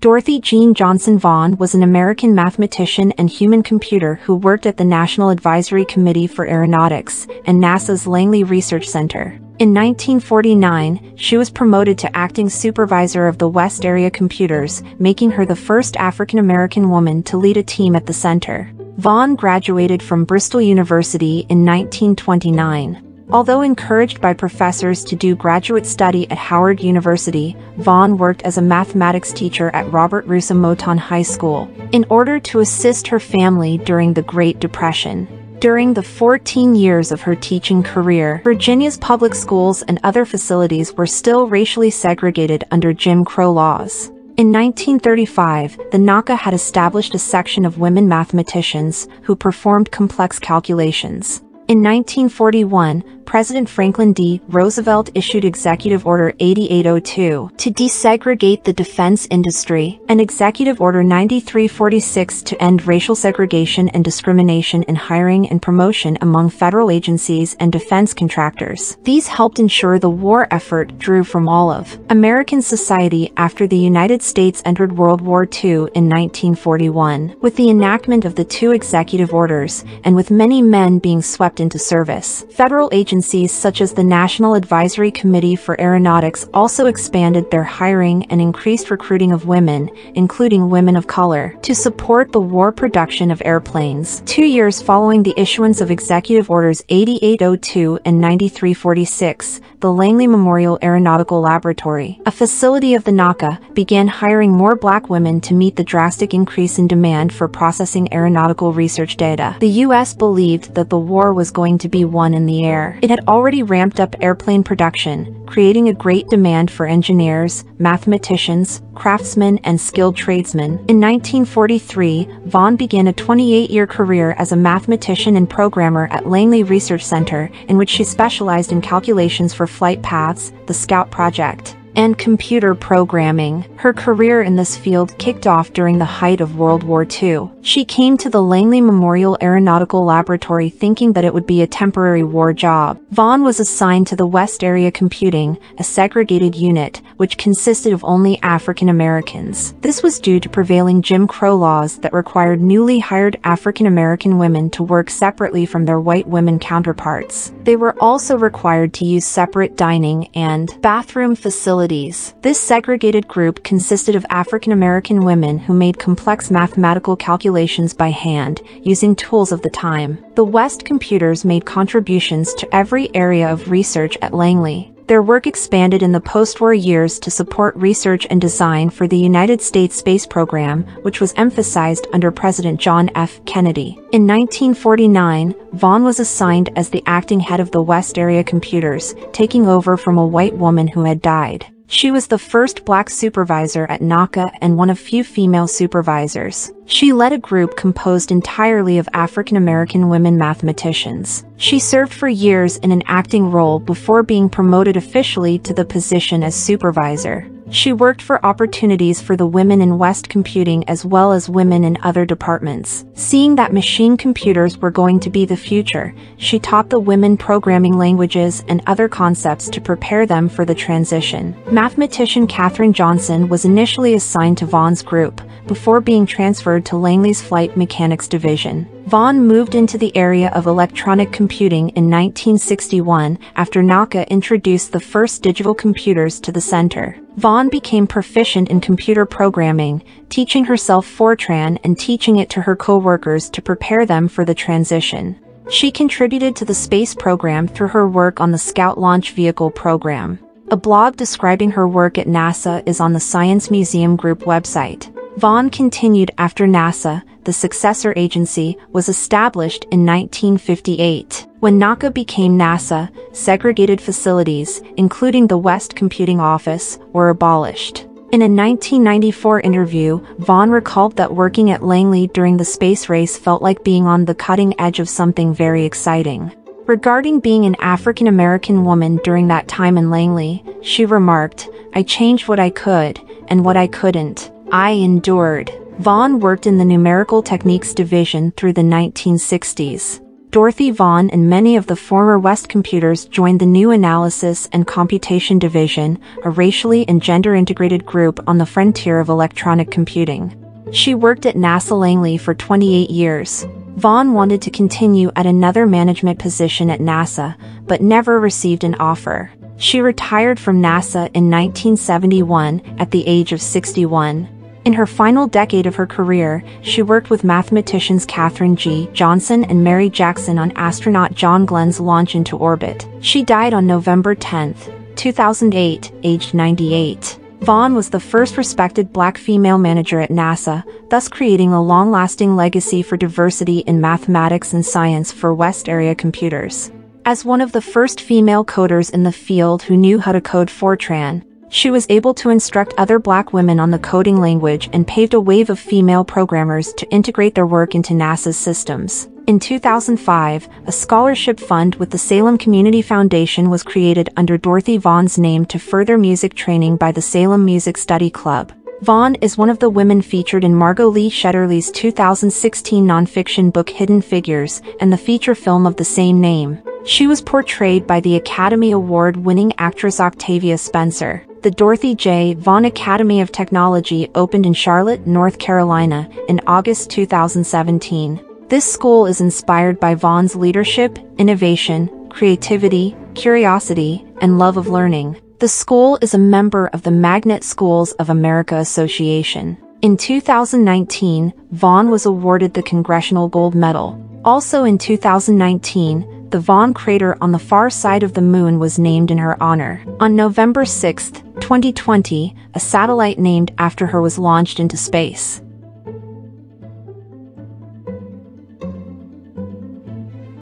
Dorothy Jean Johnson Vaughan was an American mathematician and human computer who worked at the National Advisory Committee for Aeronautics and NASA's Langley Research Center. In 1949, she was promoted to acting supervisor of the West Area Computers, making her the first African-American woman to lead a team at the center. Vaughan graduated from Bristol University in 1929. Although encouraged by professors to do graduate study at Howard University, Vaughan worked as a mathematics teacher at Robert Russa Moton High School in order to assist her family during the Great Depression. During the 14 years of her teaching career, Virginia's public schools and other facilities were still racially segregated under Jim Crow laws. In 1935, the NACA had established a section of women mathematicians who performed complex calculations. In 1941, President Franklin D. Roosevelt issued Executive Order 8802 to desegregate the defense industry and Executive Order 9346 to end racial segregation and discrimination in hiring and promotion among federal agencies and defense contractors. These helped ensure the war effort drew from all of American society after the United States entered World War II in 1941. With the enactment of the two executive orders, and with many men being swept into service, federal agencies agencies such as the National Advisory Committee for Aeronautics also expanded their hiring and increased recruiting of women, including women of color, to support the war production of airplanes. Two years following the issuance of Executive Orders 8802 and 9346, the Langley Memorial Aeronautical Laboratory, a facility of the NACA, began hiring more black women to meet the drastic increase in demand for processing aeronautical research data. The U.S. believed that the war was going to be won in the air. It had already ramped up airplane production, creating a great demand for engineers, mathematicians, craftsmen, and skilled tradesmen. In 1943, Vaughan began a 28-year career as a mathematician and programmer at Langley Research Center, in which she specialized in calculations for flight paths, the Scout Project, and computer programming. Her career in this field kicked off during the height of World War II. She came to the Langley Memorial Aeronautical Laboratory thinking that it would be a temporary war job. Vaughan was assigned to the West Area Computing, a segregated unit, which consisted of only African Americans. This was due to prevailing Jim Crow laws that required newly hired African American women to work separately from their white women counterparts. They were also required to use separate dining and bathroom facilities. This segregated group consisted of African American women who made complex mathematical calculations by hand using tools of the time. The West computers made contributions to every area of research at Langley. Their work expanded in the post-war years to support research and design for the United States space program, which was emphasized under President John F. Kennedy. In 1949, Vaughan was assigned as the acting head of the West Area Computers, taking over from a white woman who had died. She was the first black supervisor at NACA and one of few female supervisors. She led a group composed entirely of African American women mathematicians. She served for years in an acting role before being promoted officially to the position as supervisor. She worked for opportunities for the women in West computing as well as women in other departments. Seeing that machine computers were going to be the future, she taught the women programming languages and other concepts to prepare them for the transition. Mathematician Katherine Johnson was initially assigned to Vaughan's group, before being transferred to Langley's Flight Mechanics Division. Vaughan moved into the area of electronic computing in 1961 after NACA introduced the first digital computers to the center. Vaughan became proficient in computer programming, teaching herself Fortran and teaching it to her co-workers to prepare them for the transition. She contributed to the space program through her work on the Scout Launch Vehicle program. A blog describing her work at NASA is on the Science Museum Group website. Vaughan continued after NASA, the successor agency, was established in 1958. When NACA became NASA, segregated facilities, including the West Computing Office, were abolished. In a 1994 interview, Vaughan recalled that working at Langley during the space race felt like being on the cutting edge of something very exciting. Regarding being an African American woman during that time in Langley, she remarked, I changed what I could, and what I couldn't. I endured. Vaughan worked in the numerical techniques division through the 1960s. Dorothy Vaughan and many of the former West computers joined the new Analysis and Computation Division, a racially and gender-integrated group on the frontier of electronic computing. She worked at NASA Langley for 28 years. Vaughan wanted to continue at another management position at NASA, but never received an offer. She retired from NASA in 1971 at the age of 61. In her final decade of her career, she worked with mathematicians Katherine G. Johnson and Mary Jackson on astronaut John Glenn's launch into orbit. She died on November 10, 2008, aged 98. Vaughan was the first respected black female manager at NASA, thus creating a long-lasting legacy for diversity in mathematics and science for West Area computers. As one of the first female coders in the field who knew how to code Fortran, she was able to instruct other black women on the coding language and paved a wave of female programmers to integrate their work into NASA's systems. In 2005, a scholarship fund with the Salem Community Foundation was created under Dorothy Vaughan's name to further music training by the Salem Music Study Club. Vaughan is one of the women featured in Margot Lee Shetterly's 2016 nonfiction book Hidden Figures and the feature film of the same name. She was portrayed by the Academy Award-winning actress Octavia Spencer. The Dorothy J. Vaughan Academy of Technology opened in Charlotte, North Carolina, in August 2017. This school is inspired by Vaughan's leadership, innovation, creativity, curiosity, and love of learning. The school is a member of the Magnet Schools of America Association. In 2019, Vaughan was awarded the Congressional Gold Medal. Also in 2019, the Vaughan crater on the far side of the moon was named in her honor. On November 6, 2020, a satellite named after her was launched into space.